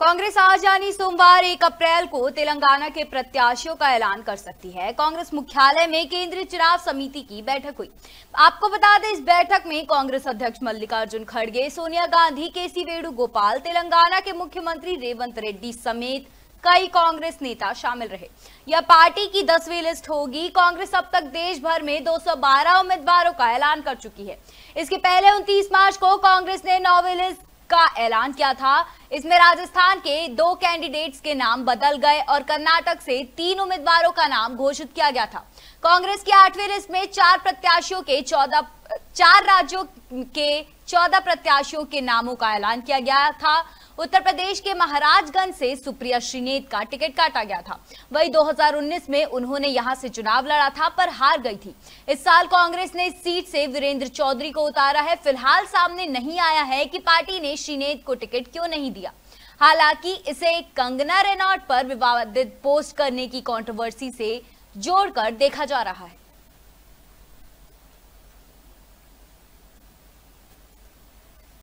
कांग्रेस आज यानी सोमवार, एक अप्रैल को तेलंगाना के प्रत्याशियों का ऐलान कर सकती है। कांग्रेस मुख्यालय में केंद्रीय चुनाव समिति की बैठक हुई। आपको बता दें, इस बैठक में कांग्रेस अध्यक्ष मल्लिकार्जुन खड़गे, सोनिया गांधी के सी वेणुगोपाल, तेलंगाना के मुख्यमंत्री रेवंत रेड्डी समेत कई कांग्रेस नेता शामिल रहे। यह पार्टी की दसवीं लिस्ट होगी। कांग्रेस अब तक देश भर में 212 उम्मीदवारों का ऐलान कर चुकी है। इसके पहले 29 मार्च को कांग्रेस ने नौवीं लिस्ट का ऐलान किया था। इसमें राजस्थान के दो कैंडिडेट्स के नाम बदल गए और कर्नाटक से तीन उम्मीदवारों का नाम घोषित किया गया था। कांग्रेस की आठवीं लिस्ट में चार प्रत्याशियों के चौदह, चार राज्यों के चौदह प्रत्याशियों के नामों का ऐलान किया गया था। उत्तर प्रदेश के महाराजगंज से सुप्रिया श्रीनेत का टिकट काटा गया था। वही 2019 में उन्होंने यहाँ से चुनाव लड़ा था, पर हार गई थी। इस साल कांग्रेस ने इस सीट से वीरेंद्र चौधरी को उतारा है। फ़िलहाल सामने नहीं आया है कि पार्टी ने श्रीनेत को टिकट क्यों नहीं दिया। हालाँकि इसे कंगना रेनॉट पर विवादित पोस्ट करने की कंट्रोवर्सी से जोड़कर देखा जा रहा है।